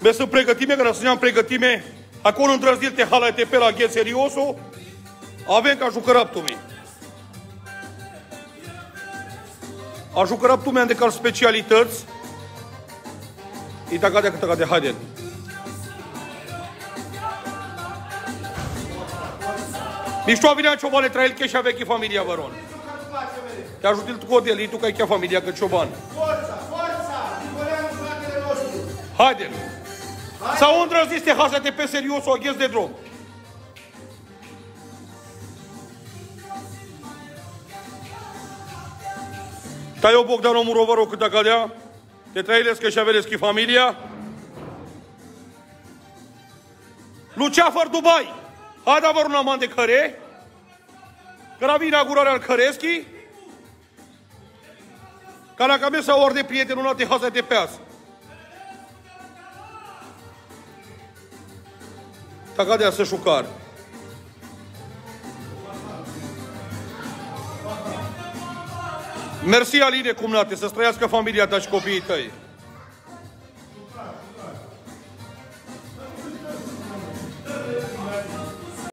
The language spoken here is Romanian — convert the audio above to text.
Bă, să pregătime, că să ne-am pregătime, acolo îndrăznil hala te pe la ghe serioso, avem ca jucăraptul meu. A jucăraptul meu de cal specialități, и така де така де haide. Mișto vine ciobane trail că și avechi familia varon. Te ajut il cu el, tu că ai familia că cioban. Forța, forța! Nicoleanu fratele nostru! Haide. Sau îndrăzniste hasate pe serios o ghes de drum. Tai o Bogdan Omurovaru cât acadea, te trăilesc și aveți familia. Luceafăr Dubai, haide avăr un aman de care, că la inaugurarea al Căreschi, ca la camisa ori de prietenul ăla de hasa de pe azi. Tagad essa chucar. Mersi, Aline Cumnate, să străiască familia ta și copiii tăi.